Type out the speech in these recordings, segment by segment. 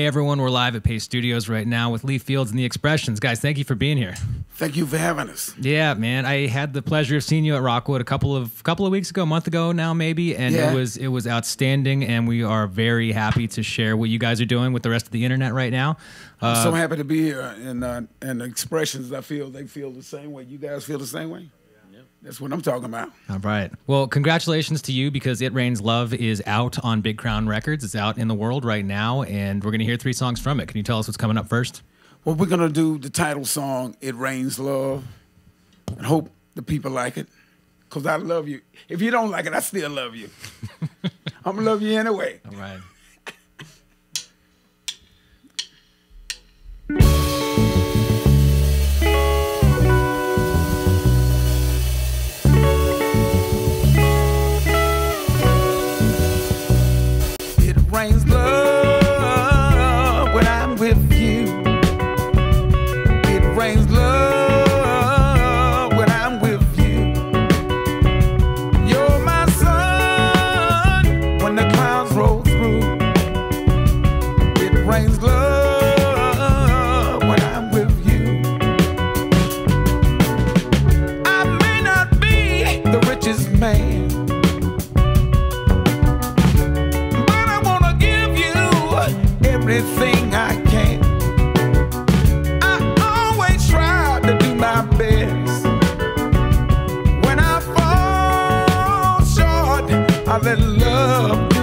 Hey everyone, we're live at Paste Studios right now with Lee Fields and the Expressions. Guys, thank you for being here. Thank you for having us. Yeah, man. I had the pleasure of seeing you at Rockwood a couple of couple of weeks ago, a month ago now maybe, and Yeah. it was it was outstanding and we are very happy to share what you guys are doing with the rest of the internet right now. I'm Uh, so happy to be here, and uh, and the expressions I feel they feel the same way. You guys feel the same way. That's what I'm talking about. All right. Well, congratulations to you because It Rains Love is out on Big Crown Records. It's out in the world right now, and we're going to hear three songs from it. Can you tell us what's coming up first? Well, we're gonna do the title song "It Rains Love," and hope the people like it. Cause I love you. If you don't like it, I still love you. I'm gonna love you anyway. All right. I let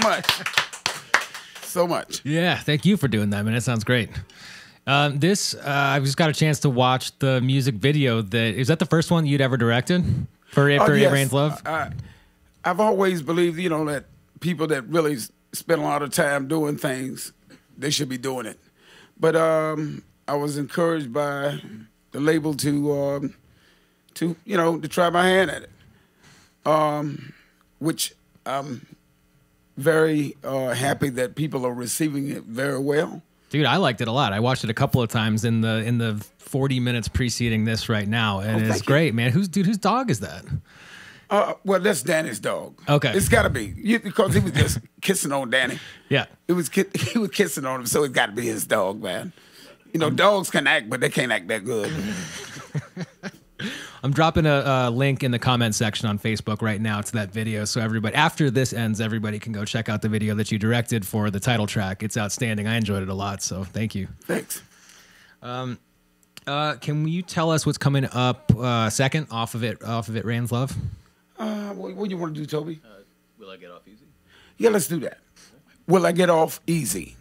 much. So much. Yeah, thank you for doing that, man. It sounds great. Um, this uh, I just got a chance to watch the music video. That is that the first one you'd ever directed for Oh, It yes. Rains Love. I, I've always believed, you know, that people that really spend a lot of time doing things, they should be doing it. But um, I was encouraged by the label to, um, to you know, to try my hand at it, um, which I'm very uh, happy that people are receiving it very well. Dude, I liked it a lot. I watched it a couple of times in the in the 40 minutes preceding this right now, and Oh, it's you. great, man. Who's dude? Whose dog is that? Uh, well, that's Danny's dog. Okay. it's got to be you, because he was just kissing on Danny. Yeah. It was he was kissing on him, so it's got to be his dog, man. You know, dogs can act, but they can't act that good. I'm dropping a, a link in the comment section on Facebook right now to that video. So everybody, after this ends, everybody can go check out the video that you directed for the title track. It's outstanding. I enjoyed it a lot. So thank you. Thanks. Uh, can you tell us what's coming up uh, second off of it? Off of it, Rains Love. Uh, what, what do you want to do, Toby? Will I get off easy? Yeah, let's do that. Will I get off easy?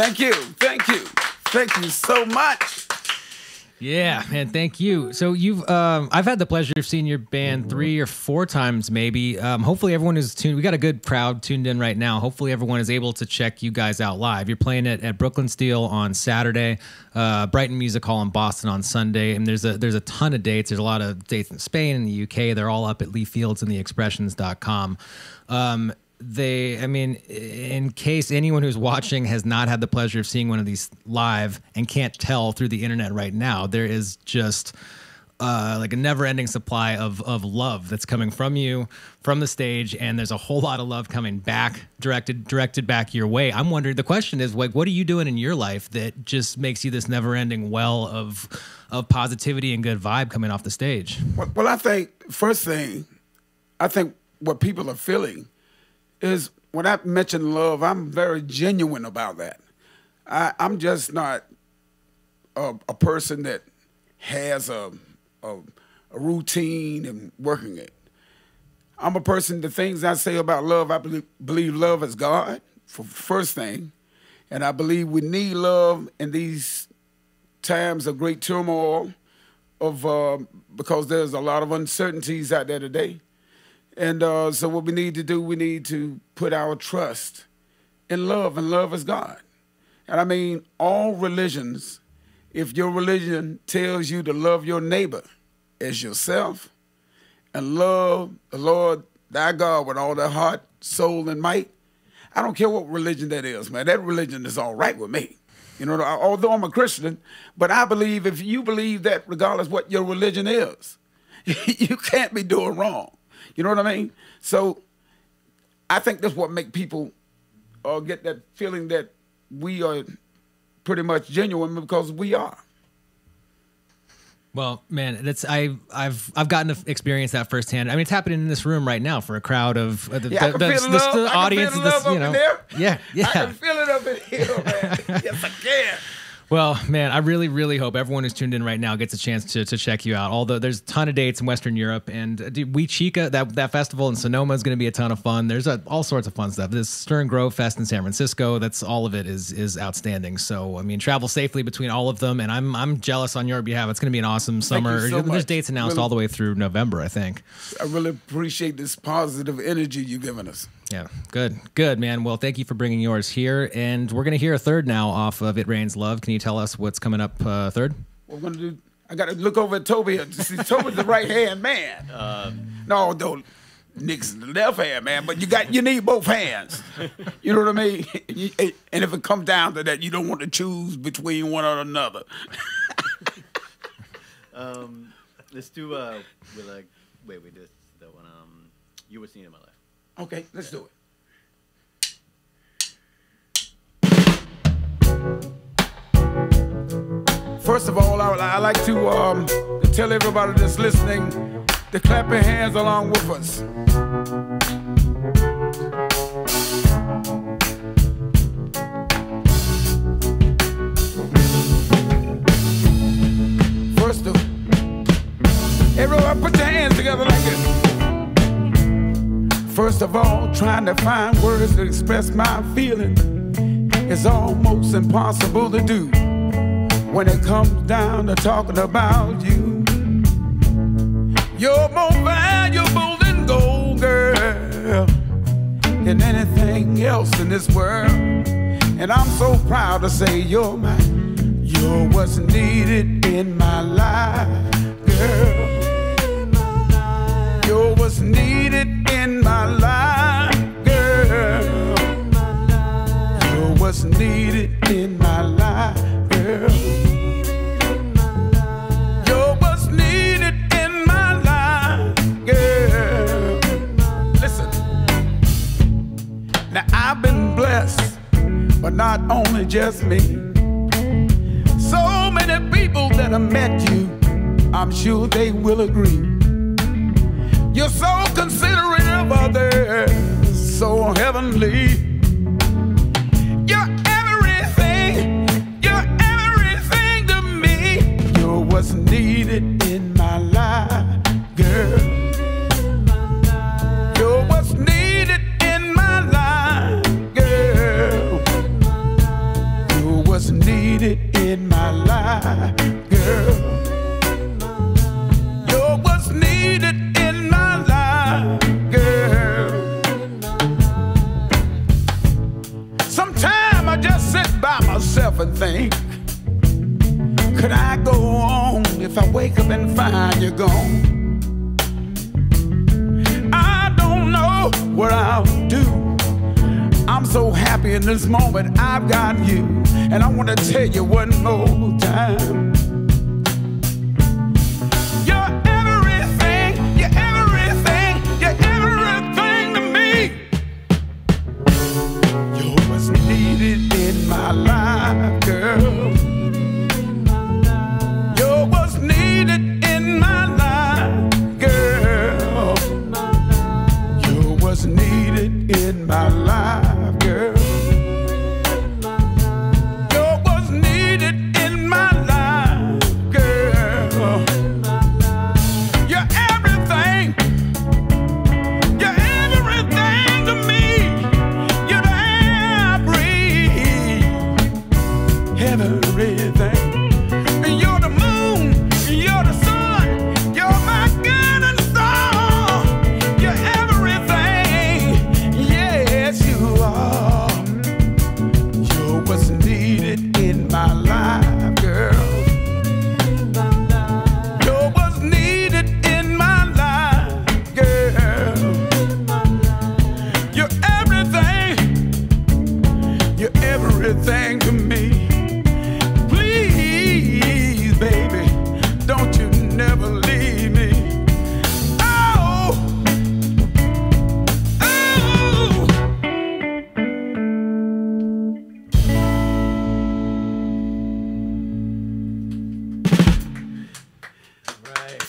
Thank you. Thank you. Thank you so much. Yeah, man, thank you. So you've, um, I've had the pleasure of seeing your band three or four times, maybe. Um, hopefully, everyone is tuned. We got a good crowd tuned in right now. Hopefully, everyone is able to check you guys out live. You're playing it at Brooklyn Steel on Saturday, uh, Brighton Music Hall in Boston on Sunday, and there's a there's a ton of dates. There's a lot of dates in Spain and the UK. They're all up at Lee Fields and theexpressions.com. Um, they i mean in case anyone who's watching has not had the pleasure of seeing one of these live and can't tell through the internet right now there is just uh, like a never-ending supply of of love that's coming from you from the stage and there's a whole lot of love coming back directed directed back your way. I'm wondering the question is like what are you doing in your life that just makes you this never-ending well of of positivity and good vibe coming off the stage? Well, well, I think first thing, I think what people are feeling is when I mention love, I'm very genuine about that. I, I'm just not a, a person that has a, a a routine and working it. I'm a person. The things I say about love, I believe, believe love is God for first thing, and I believe we need love in these times of great turmoil of uh, because there's a lot of uncertainties out there today. And uh, so what we need to do, we need to put our trust in love, and love is God. And I mean, all religions, if your religion tells you to love your neighbor as yourself and love the Lord thy God with all their heart, soul, and might, I don't care what religion that is, man. That religion is all right with me. You know, although I'm a Christian, but I believe if you believe that, regardless what your religion is, you can't be doing wrong. You know what I mean? So I think that's what make people uh, get that feeling that we are pretty much genuine because we are. Well, man, that's I I've I've gotten to experience that firsthand. I mean, it's happening in this room right now for a crowd of uh, the, Yeah, the, the, the, love. the audience. this, you know, there. yeah, I yeah. can feel it up in here, man. yes, I can. Well, man, I really, really hope everyone who's tuned in right now gets a chance to, to check you out. Although there's a ton of dates in Western Europe, and uh, dude, Huichica, that that festival in Sonoma is going to be a ton of fun. There's a, all sorts of fun stuff. This Stern Grove Fest in San Francisco, that's all of it is is outstanding. So I mean, travel safely between all of them, and I'm I'm jealous on your behalf. It's going to be an awesome summer. so there's dates announced Really- all the way through November, I think. I really appreciate this positive energy you're giving us. Yeah, good, good, man. Well, thank you for bringing yours here, and we're gonna hear a third now off of "It Rains Love." Can you tell us what's coming up uh, third? We're gonna do? I gotta look over at Toby. to See, Toby's the right hand man. no, don't. Nick's the left hand man, but you got you need both hands. You know what I mean? And if it comes down to that, you don't want to choose between one or another. Um, let's do uh, with like, wait, wait, this the one. Um, you were seeing in my life. Okay, let's do it. First of all, I, I like to, um, tell everybody that's listening to clap your hands along with us. First of everyone put your hands together. First of all, trying to find words to express my feeling is almost impossible to do when it comes down to talking about you. You're more valuable than gold, girl, than anything else in this world. And I'm so proud to say you're mine. you're what's needed in my life, girl. You're what's needed my life, girl. You're what's needed in my life, girl. You're what's needed in my life, girl. Listen. Now I've been blessed, but not only just me. So many people that have met you, I'm sure they will agree. You're so so heavenly. If I wake up and find you're gone? I don't know what I'll do. I'm so happy in this moment I've got you. And I want to tell you one more time.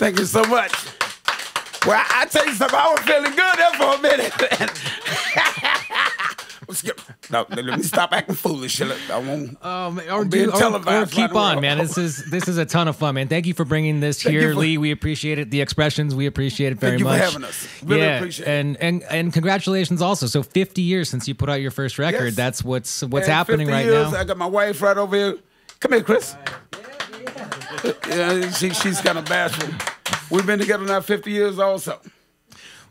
Thank you so much. Well, I, tell you something, I was feeling good there for a minute. No, let me stop acting foolish. I won't. Um, or, do, or, or keep on, man. This is this is a ton of fun, man. Thank you for bringing this Thank here, for- Lee. We appreciate it. The expressions, we appreciate it very Thank you for much. having us. Really yeah, appreciate it. and and and congratulations also. So 50 years since you put out your first record. Yes. That's what's what's And happening 50 right years, now. I got my wife right over here. Come here, Chris. Yeah, she, she's kind of bashful. We've been together now 50 years also.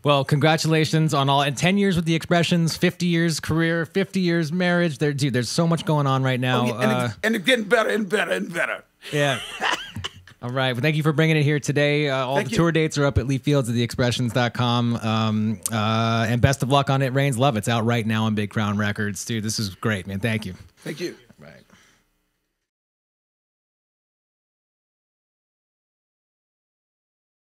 Well, congratulations on all and 10 years with the expressions, 50 years career, 50 years marriage. There, dude, there's so much going on right now. Oh, and, Uh, it's, and it's getting better and better and better. Yeah. All right. Well, thank you for bringing it here today. Uh, all Thank the you. tour dates are up at leefields at theexpressions.com. Um, uh, and best of luck on It Rains Love. It's out right now on Big Crown Records, dude. This is great, man. Thank you. Thank you. Right.